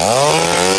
Go!